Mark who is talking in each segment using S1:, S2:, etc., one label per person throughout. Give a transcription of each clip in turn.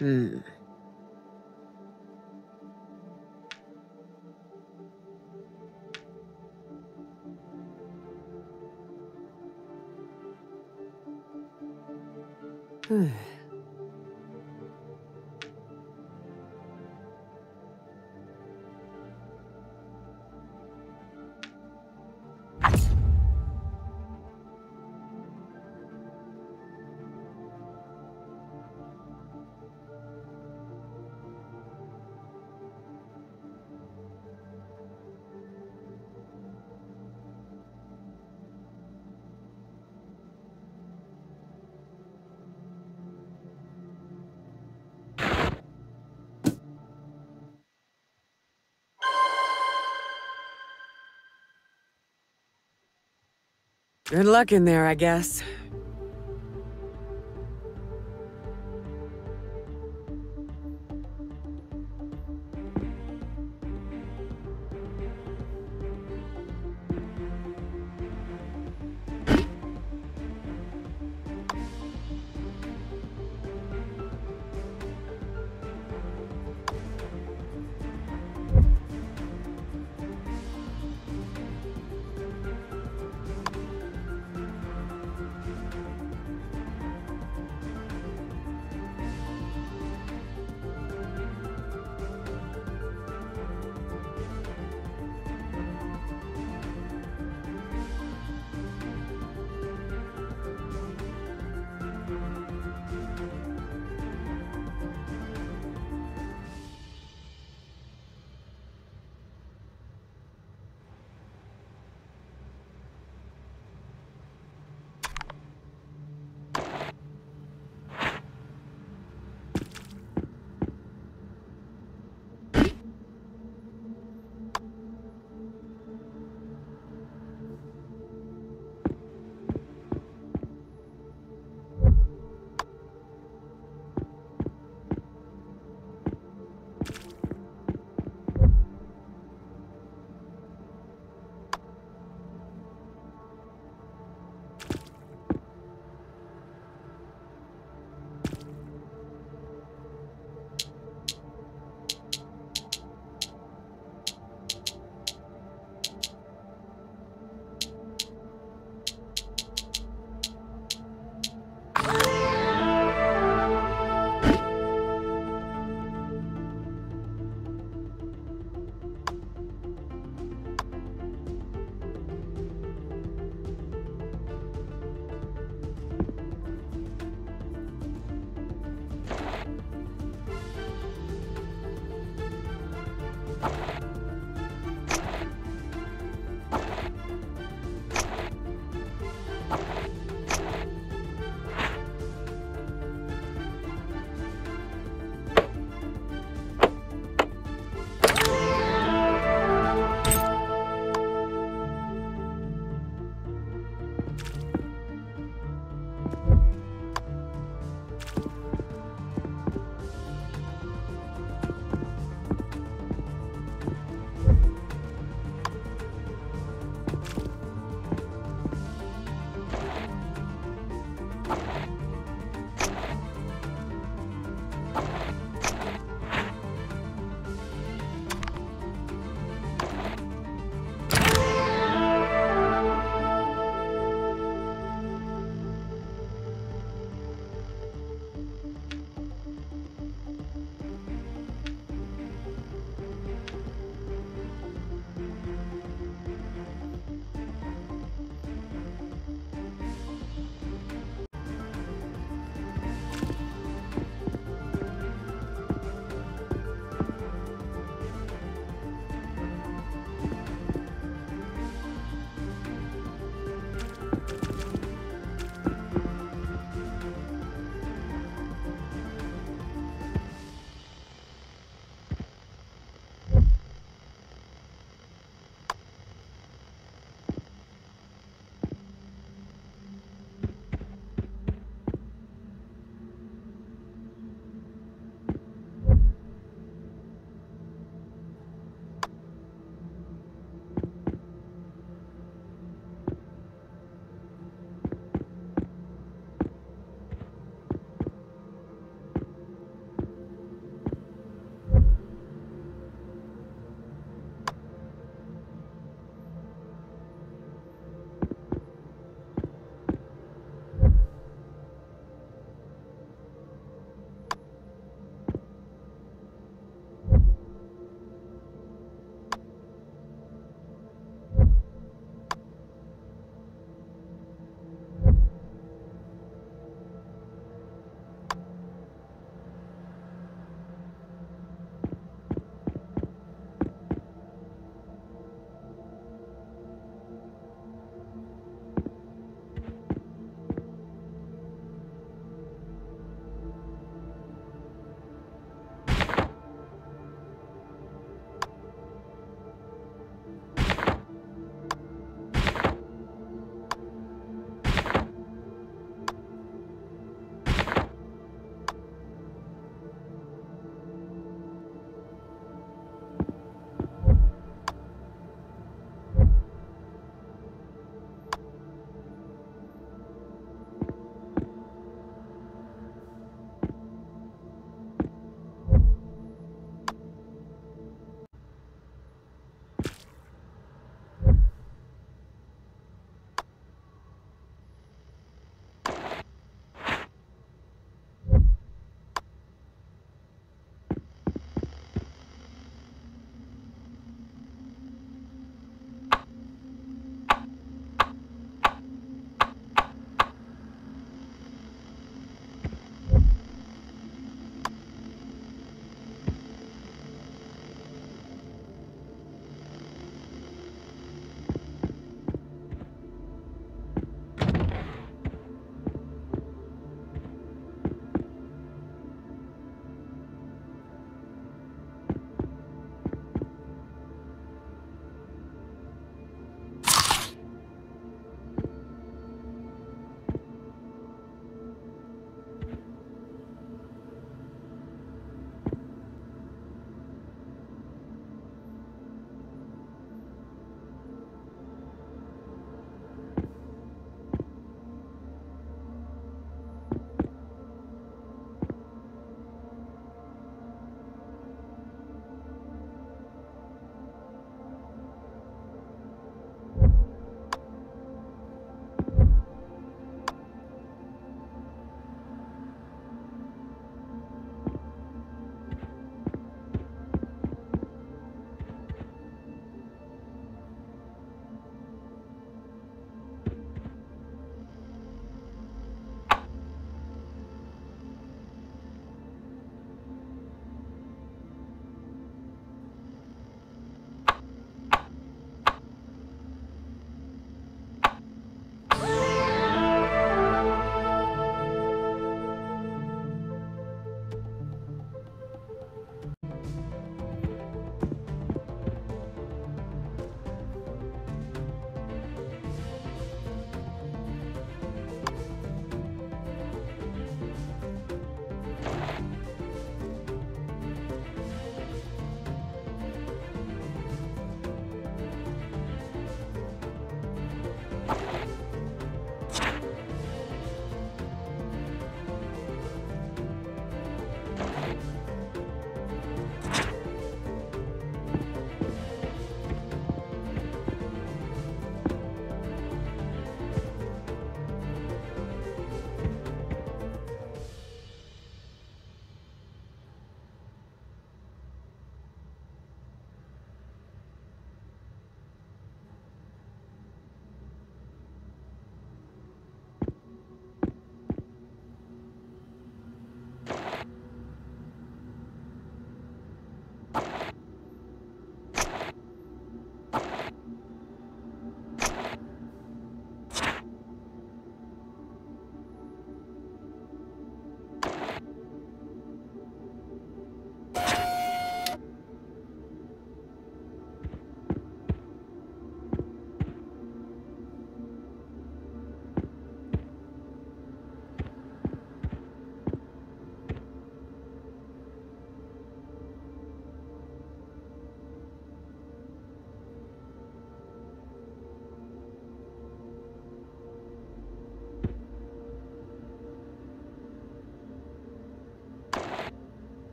S1: Hmm. Hmm. Good luck in there, I guess.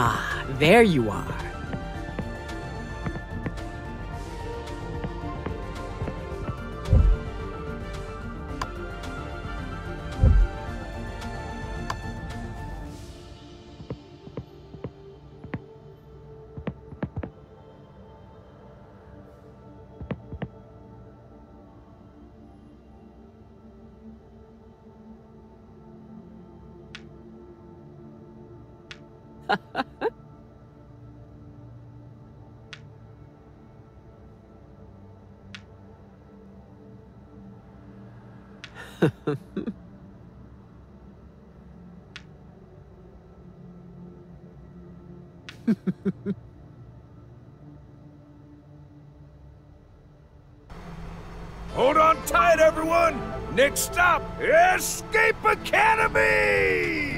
S1: Ah, there you are.
S2: Hold on tight, everyone! Next stop, Escape Academy!